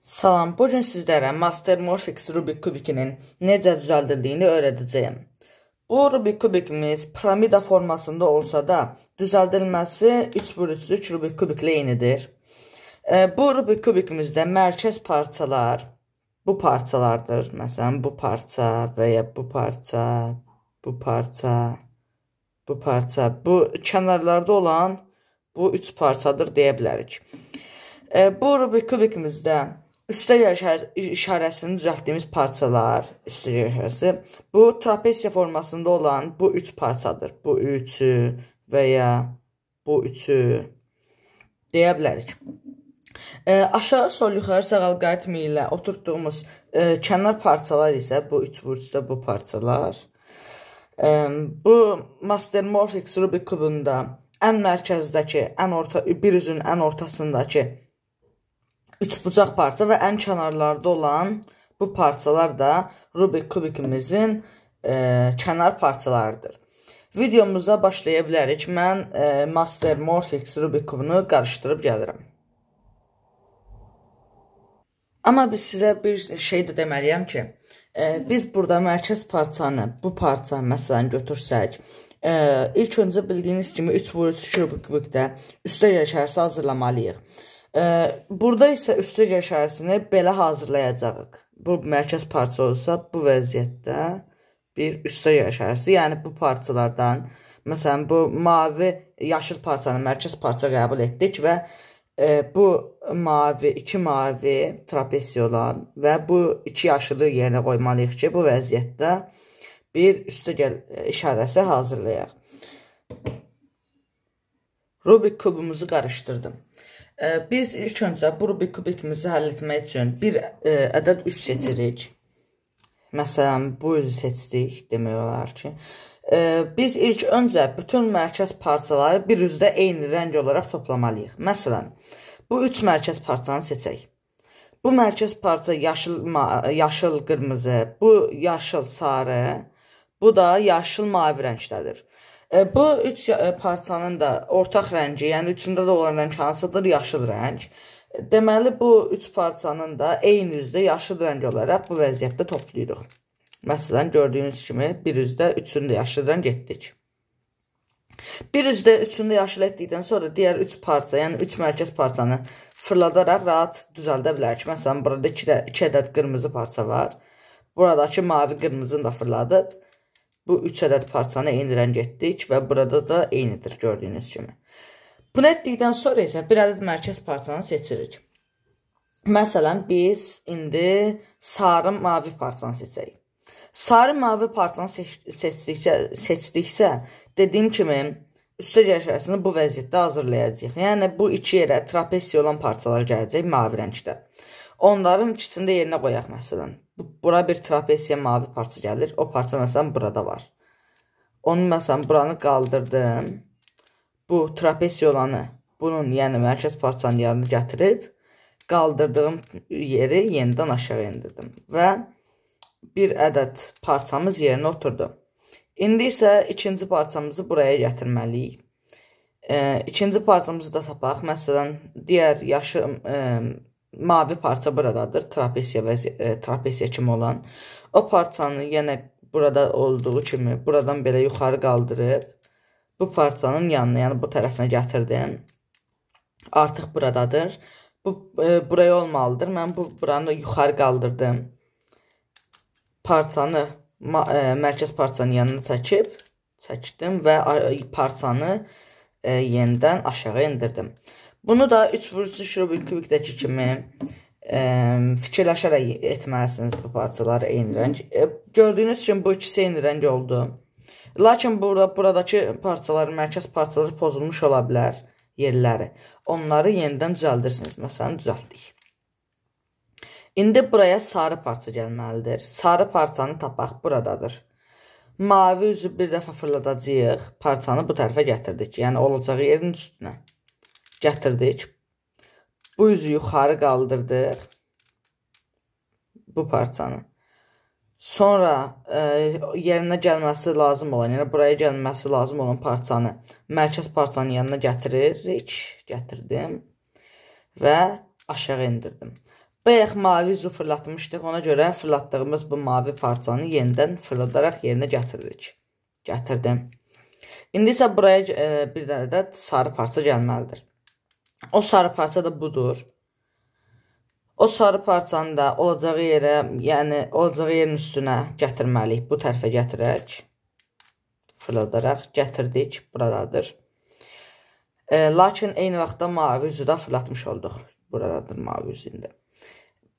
Salam, bu gün sizlərə Master Morphix Rubik kubikinin necə düzəldildiyini öyrədəcəyəm. Bu Rubik kubikimiz piramida formasında olsa da, düzəldilməsi 3x3 Rubik kubiklə eynidir. E, bu Rubik kubikimizdə mərkəz parçalar bu parçalardır. Məsələn, bu parça və ya bu parça, bu parça, bu parça, bu kənarlarda olan bu üç parçadır deyə bilərik. E, bu Rubik kubikimizdə Üstə işarəsini düzəltdiyimiz parçalar, üstə işarəsi, bu trapesiya formasında olan bu üç parçadır. Bu üçü və ya bu üçü deyə bilərik. E, aşağı sol yuxarı sağ alqoritmi ilə oturtduğumuz e, kənar parçalar isə bu üç burcda bu parçalar. E, bu Master Morphix Rubik kubunda ən mərkəzdəki, ən orta bir üzün ən ortasındakı üçbucaq parça və ən kənarlarda olan bu parçalar da Rubik kubikimizin e, kənar parçalarıdır. Videomuza başlaya bilərik. Mən e, Master Morphix Rubik kubunu qarışdırıb gəlirəm. Amma biz sizə bir şey də deməliyəm ki, e, biz burada mərkəz parçanı, bu parça məsələn götürsək, e, ilk öncə bildiyiniz kimi 3 vur 3 Rubik kubikdə üstə yaşarsa hazırlamalıyıq. Burada isə üstəgə işarəsini belə hazırlayacağıq. Bu mərkəz parça olsa, bu vəziyyətdə bir üstəgə işarəsi, yəni bu parçalardan, məsələn, bu mavi, yaşıl parçanı mərkəz parça qəbul etdik və e, bu mavi, iki mavi trapesiya olan və bu iki yaşılı yerinə qoymalıyıq ki, bu vəziyyətdə bir üstəgəl işarəsi hazırlayaq. Rubik kubumuzu qarışdırdım. Biz ilk öncə bu Rubik kubikimizi həll etmək üçün bir ədəd üs seçirik. Məsələn, bu üzü seçdik demək olar ki. Biz ilk öncə bütün mərkəz parçaları bir üzdə eyni rəng olaraq toplamalıyıq. Məsələn, bu üç mərkəz parçanı seçək. Bu mərkəz parça yaşıl, yaşıl qırmızı, bu yaşıl sarı, bu da yaşıl mavi rəngdədir. E, bu üç e, parçanın da ortaq rəngi, yəni üçündə də olan rəng hansıdır? Yaşıl rəng. Deməli, bu üç parçanın da eyni üzdə yaşıl rəng olaraq bu vəziyyətdə toplayırıq. Məsələn, gördüyünüz kimi bir üzdə üçünü də yaşıl rəng etdik. Bir üzdə üçünü də yaşıl etdikdən sonra digər üç parça, yəni üç mərkəz parçanı fırladaraq rahat düzəldə bilərik. Məsələn, burada iki, də, iki ədəd qırmızı parça var. Buradakı mavi qırmızını da fırladıb Bu üç ədəd parçanı eyni rəng etdik və burada da eynidir gördüyünüz kimi. Bunu etdikdən sonra isə bir ədəd mərkəz parçanı seçirik. Məsələn, biz indi sarı mavi parçanı seçək. Sarı mavi parçanı seçdikcə, seçdiksə, dediyim kimi, üstə gəşəsini bu vəziyyətdə hazırlayacağıq. Yəni, bu iki yerə trapesiya olan parçalar gələcək mavi rəngdə. Onların ikisini də yerinə qoyaq məsələn. Bura bir trapesiya mavi parça gəlir. O parça məsələn burada var. Onu məsələn buranı qaldırdım. Bu trapesiya olanı bunun yəni mərkəz parçanın yanına gətirib qaldırdığım yeri yenidən aşağı endirdim və bir ədəd parçamız yerinə oturdu. İndi isə ikinci parçamızı buraya gətirməliyik. E, ikinci parçamızı da tapaq. Məsələn, digər yaşıl e, mavi parça buradadır. Trapesiya və e, trapesiya kimi olan. O parçanı yenə burada olduğu kimi buradan belə yuxarı qaldırıb bu parçanın yanına, yəni bu tərəfinə gətirdim. Artıq buradadır. Bu e, buraya olmalıdır. Mən bu buranı yuxarı qaldırdım. Parçanı e, mərkəz parçanın yanına çəkib çəkdim və parçanı e, yenidən aşağı endirdim. Bunu da 3 vurucu Rubik kubikdəki kimi e, fikirləşərək etməlisiniz bu parçaları eyni rəng. E, gördüyünüz kimi bu ikisi eyni rəng oldu. Lakin burada buradakı parçalar, mərkəz parçaları pozulmuş ola bilər yerləri. Onları yenidən düzəldirsiniz. Məsələn, düzəltdik. İndi buraya sarı parça gəlməlidir. Sarı parçanı tapaq buradadır. Mavi üzü bir dəfə fırladacağıq. Parçanı bu tərəfə gətirdik. Yəni olacağı yerin üstünə gətirdik. Bu üzü yuxarı qaldırdıq. Bu parçanı. Sonra e, yerinə gəlməsi lazım olan, yəni buraya gəlməsi lazım olan parçanı mərkəz parçanın yanına gətiririk. Gətirdim və aşağı endirdim. Bayaq mavi üzü fırlatmışdıq. Ona görə fırlatdığımız bu mavi parçanı yenidən fırladaraq yerinə gətiririk. Gətirdim. İndi isə buraya e, bir dənə də sarı parça gəlməlidir. O sarı parça da budur. O sarı parçanı da olacağı yerə, yəni olacağı yerin üstünə gətirməliyik. Bu tərəfə gətirək. Fırladaraq gətirdik. Buradadır. E, lakin eyni vaxtda mavi üzü də fırlatmış olduq. Buradadır mavi üzündə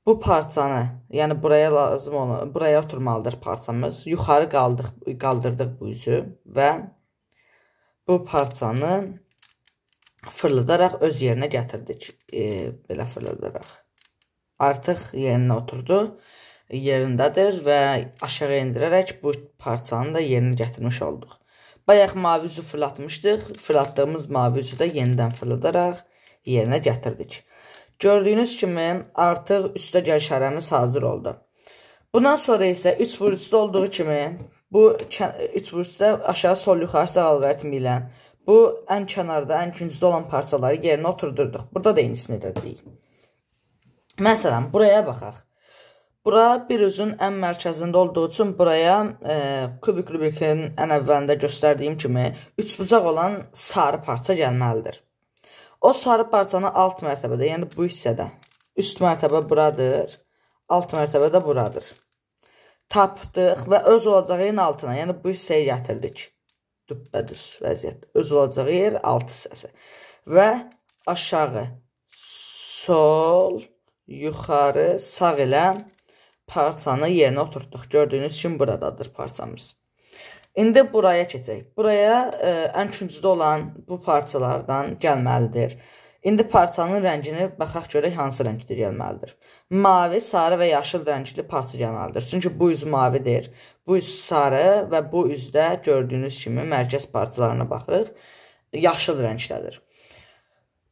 bu parçanı, yəni buraya lazım olan, buraya oturmalıdır parçamız. Yuxarı qaldıq, qaldırdıq bu üzü və bu parçanı fırladaraq öz yerinə gətirdik. E, belə fırladaraq. Artıq yerinə oturdu, yerindədir və aşağı endirərək bu parçanı da yerinə gətirmiş olduq. Bayaq mavi üzü fırlatmışdıq. Fırlatdığımız mavi üzü də yenidən fırladaraq yerinə gətirdik. Gördüyünüz kimi artıq üstə gəl şərəmiz hazır oldu. Bundan sonra isə 3 vuruşda olduğu kimi bu 3 vuruşda aşağı sol yuxarı sağ alqaritmi ilə bu ən kənarda, ən küncdə olan parçaları yerinə oturdurduq. Burada da eynisini edəcəyik. Məsələn, buraya baxaq. Bura bir üzün ən mərkəzində olduğu üçün buraya e, kubik rubikin ən əvvəlində göstərdiyim kimi üçbucaq olan sarı parça gəlməlidir. O sarı parçanı alt mərtəbədə, yəni bu hissədə. Üst mərtəbə buradır, alt mərtəbə də buradır. Tapdıq və öz olacağı yerin altına, yəni bu hissəyə gətirdik. Düppədüz vəziyyət. Öz olacağı yer alt hissəsi. Və aşağı, sol, yuxarı, sağ ilə parçanı yerinə oturtduq. Gördüyünüz kimi buradadır parçamız. İndi buraya keçək. Buraya ə, e, ən küncdə olan bu parçalardan gəlməlidir. İndi parçanın rəngini baxaq görək hansı rəngdə gəlməlidir. Mavi, sarı və yaşıl rəngli parça gəlməlidir. Çünki bu üz mavidir, bu üz sarı və bu üzdə gördüyünüz kimi mərkəz parçalarına baxırıq. Yaşıl rəngdədir.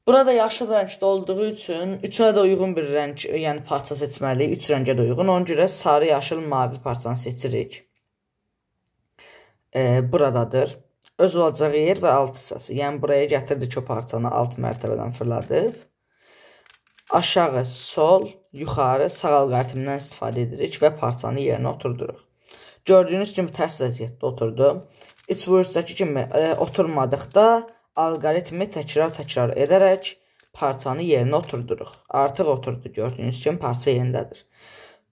Burada yaşıl rəngdə olduğu üçün üçünə də uyğun bir rəng, yəni parça seçməliyik. Üç rəngə də uyğun. Ona görə sarı, yaşıl, mavi parçanı seçirik e, buradadır. Öz olacağı yer və alt hissəsi. Yəni buraya gətirdik o parçanı alt mərtəbədən fırladıb. Aşağı, sol, yuxarı, sağ alqaritmindən istifadə edirik və parçanı yerinə oturduruq. Gördüyünüz kimi tərs vəziyyətdə oturdu. 3 vuruşdakı kimi e, oturmadıqda alqoritmi təkrar-təkrar edərək parçanı yerinə oturduruq. Artıq oturdu gördüyünüz kimi parça yerindədir.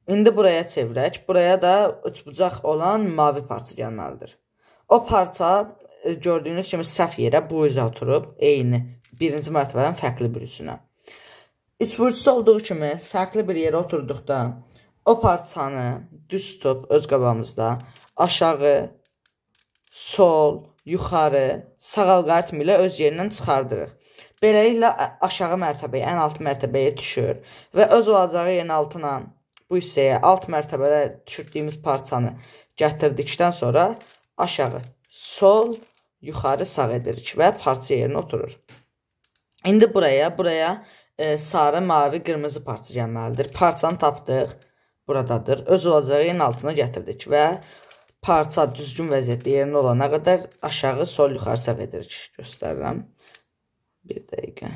İndi buraya çevirək. Buraya da üçbucaq olan mavi parça gəlməlidir. O parça gördüyünüz kimi səhv yerə bu üzə oturub, eyni birinci mərtəbədən fərqli bir üstünə. İçburçda olduğu kimi fərqli bir yerə oturduqda o parçanı düz tutub öz qabağımızda aşağı, sol, yuxarı, sağ alqaritmi ilə öz yerindən çıxardırıq. Beləliklə aşağı mərtəbəyə, ən alt mərtəbəyə düşür və öz olacağı yerin altına bu hissəyə alt mərtəbədə düşürdüyümüz parçanı gətirdikdən sonra aşağı, sol, yuxarı sağ edirik və parça yerinə oturur. İndi buraya, buraya e, sarı, mavi, qırmızı parça gəlməlidir. Parçanı tapdıq. Buradadır. Öz olacağı yerin altına gətirdik və parça düzgün vəziyyətdə yerində olana qədər aşağı, sol, yuxarı sağ edirik. Göstərirəm. Bir dəqiqə.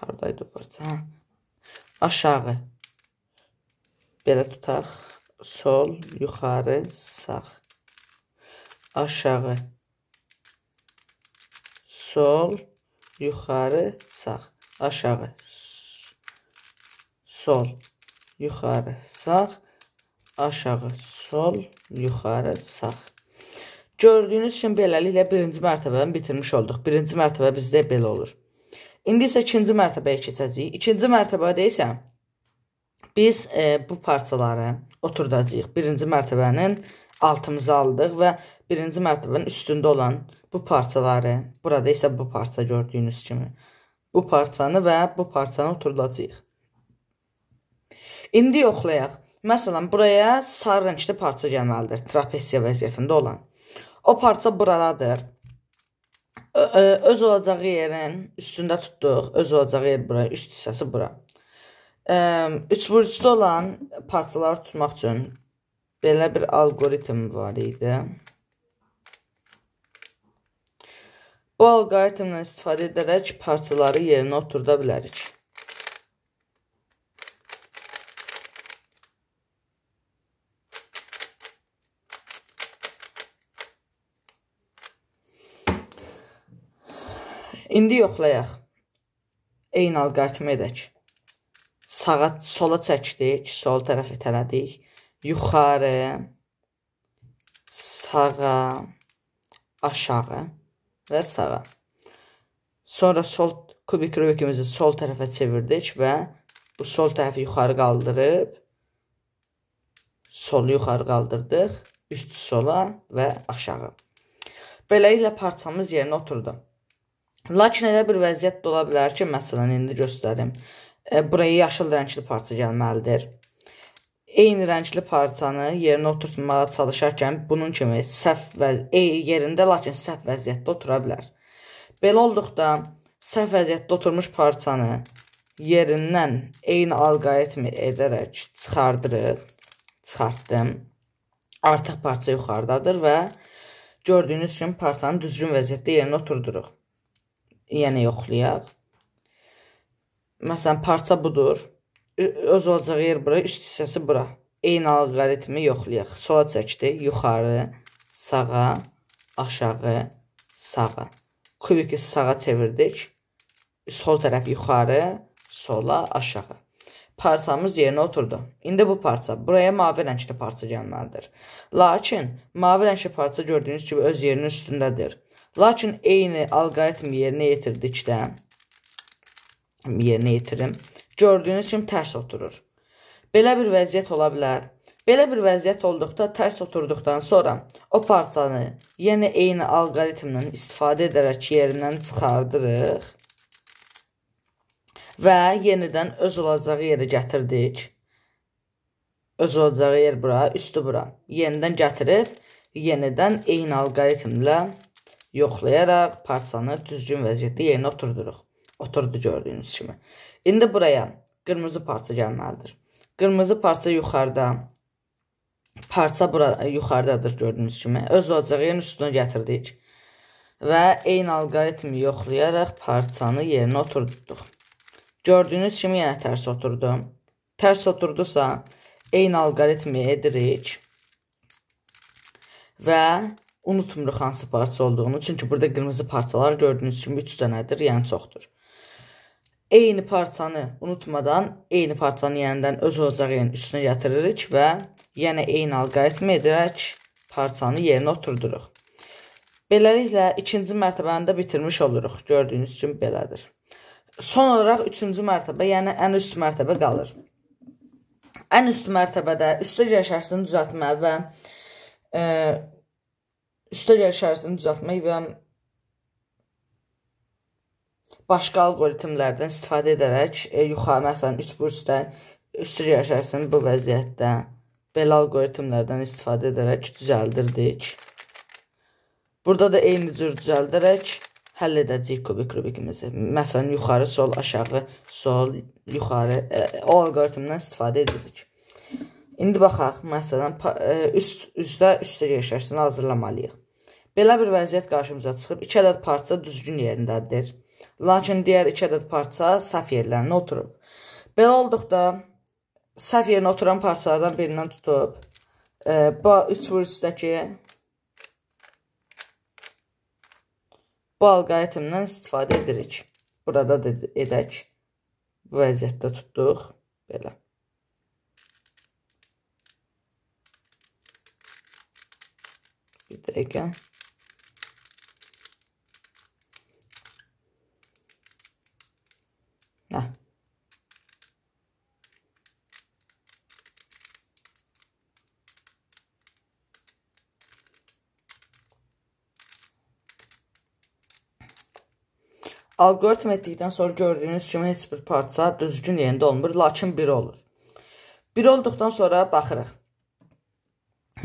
Haradaydı parça? Hə. Aşağı. Belə tutaq. Sol, yuxarı, sağ aşağı, sol, yuxarı, sağ, aşağı, sol, yuxarı, sağ, aşağı, sol, yuxarı, sağ. Gördüyünüz kimi beləliklə birinci mərtəbəni bitirmiş olduq. Birinci mərtəbə bizdə belə olur. İndi isə ikinci mərtəbəyə keçəcəyik. İkinci mərtəbədə isə biz e, bu parçaları oturdacağıq. Birinci mərtəbənin altımıza aldıq və birinci mərtəbənin üstündə olan bu parçaları, burada isə bu parça gördüyünüz kimi, bu parçanı və bu parçanı oturdacağıq. İndi yoxlayaq. Məsələn, buraya sarı rəngli parça gəlməlidir, trapesiya vəziyyətində olan. O parça buradadır. Öz olacağı yerin üstündə tutduq. Öz olacağı yer bura, üst hissəsi bura. Üçburcda olan parçaları tutmaq üçün belə bir alqoritm var idi. Bu alqoritmdən istifadə edərək parçaları yerinə oturda bilərik. İndi yoxlayaq. Eyni alqoritmi edək. Sağa, sola çəkdik, sol tərəf itələdik. Yuxarı, sağa, aşağı və sağa. Sonra sol kubik rubikimizi sol tərəfə çevirdik və bu sol tərəfi yuxarı qaldırıb solu yuxarı qaldırdıq, üst sola və aşağı. Beləliklə parçamız yerinə oturdu. Lakin elə bir vəziyyət də ola bilər ki, məsələn, indi göstərim. E, buraya yaşıl rəngli parça gəlməlidir. Eyni rəngli parçanı yerinə oturtmağa çalışarkən bunun kimi səhv vəz e, yerində, lakin səhv vəziyyətdə otura bilər. Belə olduqda səhv vəziyyətdə oturmuş parçanı yerindən eyni alqoritmi edərək çıxardırıq. Çıxartdım. Artıq parça yuxarıdadır və gördüyünüz kimi parçanı düzgün vəziyyətdə yerinə oturduruq. Yəni yoxlayaq. Məsələn, parça budur. Öz olacağı yer bura, üst hissəsi bura. Eyni alqoritmi yoxlayaq. Sola çəkdi, yuxarı, sağa, aşağı, sağa. Kubiki sağa çevirdik. Sol tərəf yuxarı, sola, aşağı. Parçamız yerinə oturdu. İndi bu parça, buraya mavi rəngli parça gəlməlidir. Lakin, mavi rəngli parça gördüyünüz kimi öz yerinin üstündədir. Lakin eyni alqoritmi yerinə yetirdikdə, yerinə yetirim, gördüyünüz kimi tərs oturur. Belə bir vəziyyət ola bilər. Belə bir vəziyyət olduqda tərs oturduqdan sonra o parçanı yenə eyni alqoritmdən istifadə edərək yerindən çıxardırıq və yenidən öz olacağı yerə gətirdik. Öz olacağı yer bura, üstü bura. Yenidən gətirib, yenidən eyni alqoritmlə yoxlayaraq parçanı düzgün vəziyyətdə yerinə oturduruq. Oturdu gördüyünüz kimi. İndi buraya qırmızı parça gəlməlidir. Qırmızı parça yuxarıda, parça bura yuxarıdadır gördüyünüz kimi. Öz olacağı yerin üstünə gətirdik və eyni alqoritmi yoxlayaraq parçanı yerinə oturduq. Gördüyünüz kimi yenə tərs oturdu. Tərs oturdusa, eyni alqoritmi edirik və unutmuruq hansı parça olduğunu. Çünki burada qırmızı parçalar gördüyünüz kimi 3 dənədir, yəni çoxdur. Eyni parçanı unutmadan eyni parçanı yenidən öz olacağı yerin üstünə gətiririk və yenə eyni alqoritmi edərək parçanı yerinə oturduruq. Beləliklə ikinci mərtəbəni də bitirmiş oluruq. Gördüyünüz kimi belədir. Son olaraq üçüncü mərtəbə, yəni ən üst mərtəbə qalır. Ən üst mərtəbədə üstə şərsini düzəltmə və e, üstə şərsini düzəltmək və başqa alqoritmlərdən istifadə edərək e, yuxarı məsələn 3 bursda üstə şərsini bu vəziyyətdə belə alqoritmlərdən istifadə edərək düzəldirdik. Burada da eyni cür düzəldərək həll edəcəyik kubik rubikimizi. Məsələn, yuxarı, sol, aşağı, sol, yuxarı e, o alqoritmdən istifadə edirik. İndi baxaq, məsələn, e, üst üstə üstə yaşarsını hazırlamalıyıq. Belə bir vəziyyət qarşımıza çıxıb, 2 ədəd parça düzgün yerindədir. Lakin digər 2 ədəd parça səhv yerlərinə oturub. Belə olduqda səhv yerinə oturan parçalardan birindən tutub, e, bu 3 vuruşdakı Bu alqoritmdən istifadə edirik. Burada da edək. Bu vəziyyətdə tutduq. Belə. Bir dəqiqə. Alqoritm etdikdən sonra gördüyünüz kimi heç bir parça düzgün yerində olmur, lakin biri olur. Biri olduqdan sonra baxırıq.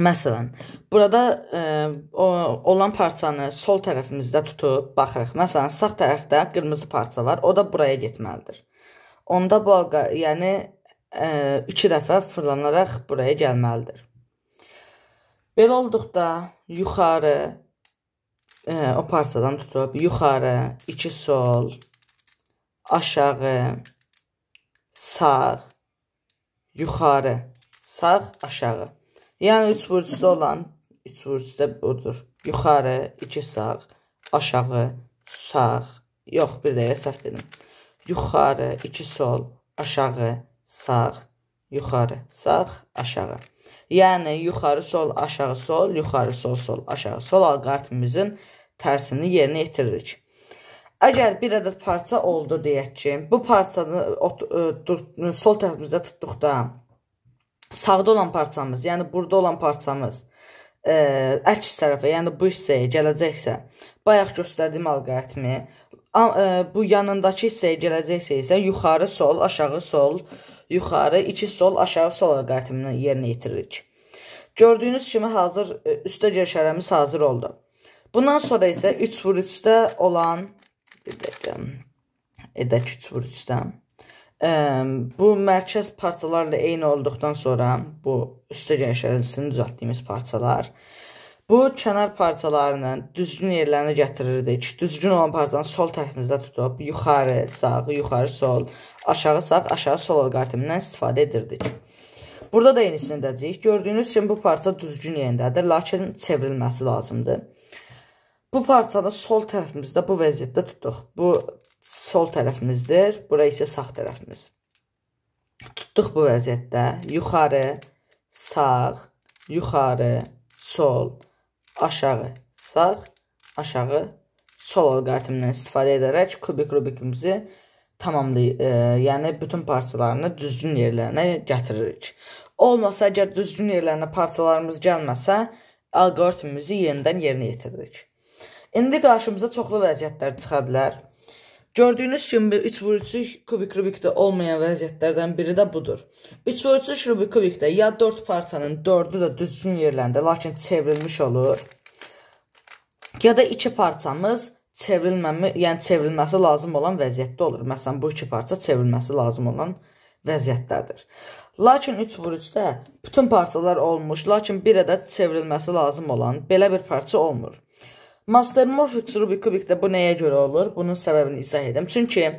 Məsələn, burada e, o, olan parçanı sol tərəfimizdə tutub baxırıq. Məsələn, sağ tərəfdə qırmızı parça var, o da buraya getməlidir. Onda bu alqa, yəni e, iki dəfə fırlanaraq buraya gəlməlidir. Belə olduqda yuxarı e, o parçadan tutub yuxarı, iki sol, aşağı, sağ, yuxarı, sağ, aşağı. Yəni üç vurcuda olan, üç vurcuda budur. Yuxarı, iki sağ, aşağı, sağ, yox, bir dəqiqə səhv dedim. Yuxarı, 2 sol, aşağı, sağ, yuxarı, sağ, aşağı. Yəni yuxarı sol, aşağı sol, yuxarı sol, sol, aşağı sol alqoritmimizin tərsini yerinə yetiririk. Əgər bir ədəd parça oldu deyək ki, bu parçanı e, sol tərəfimizdə tutduqda sağda olan parçamız, yəni burada olan parçamız ə, e, əks tərəfə, yəni bu hissəyə gələcəksə, bayaq göstərdiyim e, bu yanındakı hissəyə gələcəksə isə yuxarı sol, aşağı sol, yuxarı, iki sol, aşağı sol alqoritmini yerinə yetiririk. Gördüyünüz kimi hazır e, üstə göşərəmiz hazır oldu. Bundan sonra isə 3 vur 3-də olan bir dəqiqə edək 3 vur 3-dən bu mərkəz parçalarla eyni olduqdan sonra bu üstə genişlənməsini düzəltdiyimiz parçalar bu kənar parçalarını düzgün yerlərinə gətirirdik. Düzgün olan parçanı sol tərəfimizdə tutub yuxarı, sağ, yuxarı, sol, aşağı, sağ, aşağı, sol alqoritmindən istifadə edirdik. Burada da eynisini edəcəyik. Gördüyünüz kimi bu parça düzgün yerindədir, lakin çevrilməsi lazımdır. Bu parçanı sol tərəfimizdə bu vəziyyətdə tutduq. Bu sol tərəfimizdir. Bura isə sağ tərəfimiz. Tutduq bu vəziyyətdə. Yuxarı, sağ, yuxarı, sol, aşağı, sağ, aşağı, sol alqoritmindən istifadə edərək kubik rubikimizi tamamlayır. E, yəni bütün parçalarını düzgün yerlərinə gətiririk. Olmasa əgər düzgün yerlərinə parçalarımız gəlməsə, alqoritmimizi yenidən yerinə yetiririk. İndi qarşımıza çoxlu vəziyyətlər çıxa bilər. Gördüyünüz kimi 3 vurucu kubik rubikdə olmayan vəziyyətlərdən biri də budur. 3 vurucu kubik kubikdə ya 4 parçanın 4-ü də düzgün yerləndə, lakin çevrilmiş olur. Ya da 2 parçamız çevrilməmi, yəni çevrilməsi lazım olan vəziyyətdə olur. Məsələn, bu iki parça çevrilməsi lazım olan vəziyyətdədir. Lakin 3 vurucuda bütün parçalar olmuş, lakin bir ədəd çevrilməsi lazım olan belə bir parça olmur. Master Morphix Rubik kubikdə bu nəyə görə olur? Bunun səbəbini izah edim. Çünki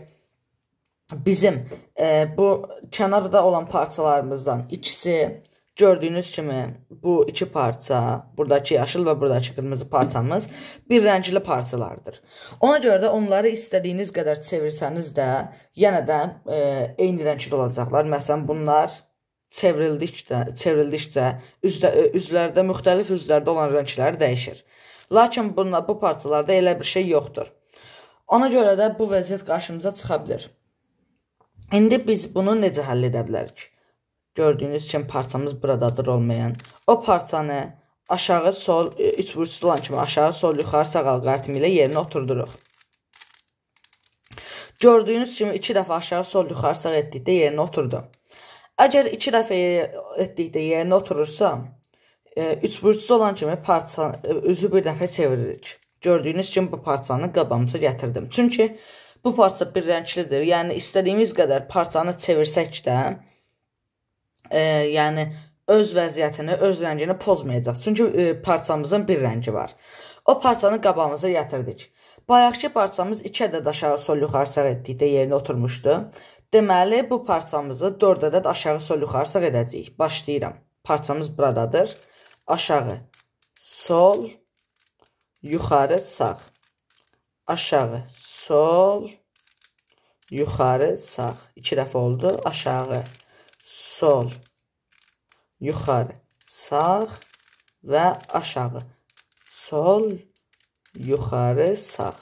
bizim e, bu kənarda olan parçalarımızdan ikisi gördüyünüz kimi bu iki parça, buradakı yaşıl və buradakı qırmızı parçamız bir rəngli parçalardır. Ona görə də onları istədiyiniz qədər çevirsəniz də yenə də e, eyni rəngdə olacaqlar. Məsələn, bunlar çevrildikcə, çevrildikcə üzdə, üzlərdə müxtəlif üzlərdə olan rənglər dəyişir. Lakin bunda, bu parçalarda elə bir şey yoxdur. Ona görə də bu vəziyyət qarşımıza çıxa bilər. İndi biz bunu necə həll edə bilərik? Gördüyünüz kimi parçamız buradadır olmayan. O parçanı aşağı sol, e, üç burçlu olan kimi aşağı sol, yuxarı sağ alqoritmi ilə yerinə oturduruq. Gördüyünüz kimi iki dəfə aşağı sol, yuxarı sağ etdikdə yerinə oturdu. Əgər iki dəfə etdikdə yerinə oturursa, üçburçlu olan kimi parça üzü bir dəfə çeviririk. Gördüyünüz kimi bu parçanı qabağımıza gətirdim. Çünki bu parça bir rənglidir. Yəni istədiyimiz qədər parçanı çevirsək də, e, yəni öz vəziyyətini, öz rəngini pozmayacaq. Çünki e, parçamızın bir rəngi var. O parçanı qabağımıza gətirdik. Bayaqki parçamız 2 ədəd aşağı sol yuxarı sağ etdikdə yerinə oturmuşdu. Deməli, bu parçamızı 4 ədəd aşağı sol yuxarı sağ edəcəyik. Başlayıram. Parçamız buradadır aşağı, sol, yuxarı, sağ. Aşağı, sol, yuxarı, sağ. İki dəfə oldu. Aşağı, sol, yuxarı, sağ və aşağı, sol, yuxarı, sağ.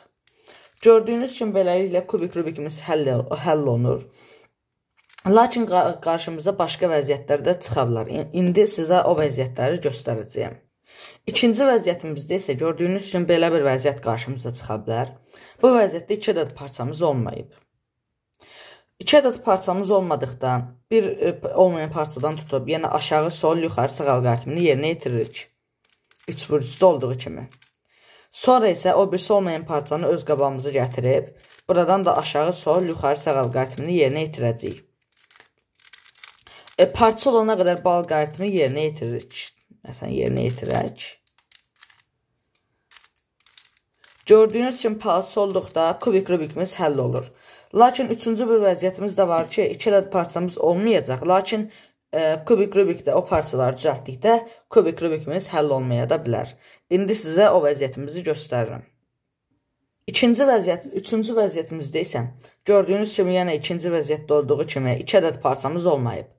Gördüyünüz kimi beləliklə kubik rubikimiz həll, həll olunur. Lakin qarşımıza başqa vəziyyətlər də çıxa bilər. İndi sizə o vəziyyətləri göstərəcəyəm. İkinci vəziyyətimizdə isə gördüyünüz kimi belə bir vəziyyət qarşımıza çıxa bilər. Bu vəziyyətdə 2 ədəd parçamız olmayıb. 2 ədəd parçamız olmadıqda bir e, olmayan parçadan tutub, yəni aşağı, sol, yuxarı, sağ alqoritmini yerinə yetiririk. 3 vurcuda olduğu kimi. Sonra isə o birisi olmayan parçanı öz qabağımıza gətirib, buradan da aşağı, sol, yuxarı, sağ alqoritmini yerinə yetirəcəyik e, parça olana qədər bal qayıtını yerinə yetiririk. Məsələn, yerinə yetirək. Gördüyünüz kimi parça olduqda kubik rubikimiz həll olur. Lakin üçüncü bir vəziyyətimiz də var ki, iki ədəd parçamız olmayacaq. Lakin e, kubik rubikdə o parçaları düzəltdikdə kubik rubikimiz həll olmaya da bilər. İndi sizə o vəziyyətimizi göstərirəm. İkinci vəziyyət, üçüncü vəziyyətimizdə isə gördüyünüz kimi yenə ikinci vəziyyətdə olduğu kimi 2 ədəd parçamız olmayıb.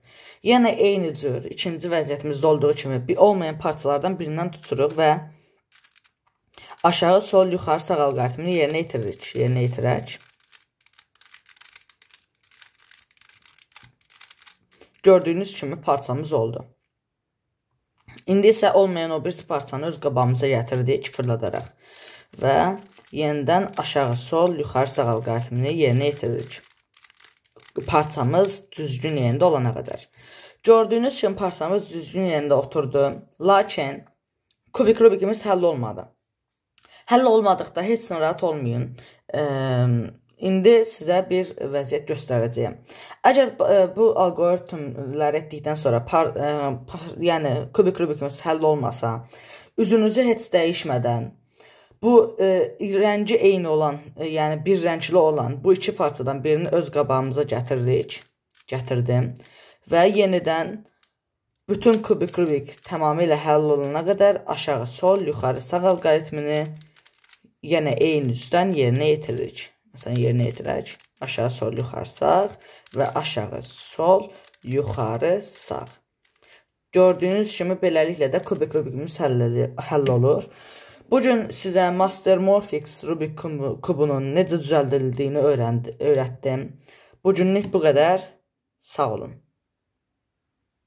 Yenə eyni cür ikinci vəziyyətimizdə olduğu kimi bir olmayan parçalardan birindən tuturuq və aşağı, sol, yuxarı sağ alqaritmini yerinə yetiririk. Yerinə yetirək. Gördüyünüz kimi parçamız oldu. İndi isə olmayan o bir parçanı öz qabağımıza gətirdik fırladaraq və yenidən aşağı, sol, yuxarı sağ alqaritmini yerinə yetiririk. Parçamız düzgün yerində olana qədər. Gördüyünüz kimi parçamız düzgün yerində oturdu. Lakin kubik rubikimiz həll olmadı. Həll olmadıqda heç narahat olmayın. Eee İndi sizə bir vəziyyət göstərəcəyəm. Əgər e, bu alqoritmləri etdikdən sonra par, e, par, yəni kubik rubikimiz həll olmasa, üzünüzü heç dəyişmədən bu e, rəngi eyni olan, ə, yəni bir rəngli olan bu iki parçadan birini öz qabağımıza gətiririk. Gətirdim və yenidən bütün kubik rubik tamamilə həll olana qədər aşağı, sol, yuxarı, sağ alqoritmini yenə eyni üzdən yerinə yetiririk. Məsələn, yerinə yetirək. Aşağı, sol, yuxarı, sağ və aşağı, sol, yuxarı, sağ. Gördüyünüz kimi beləliklə də kubik rubikimiz həll, olur. Bugün sizə Master Morphix Rubik kubunun necə düzəldildiyini öyrənd öyrətdim. Bugünlük bu qədər. Sağ olun.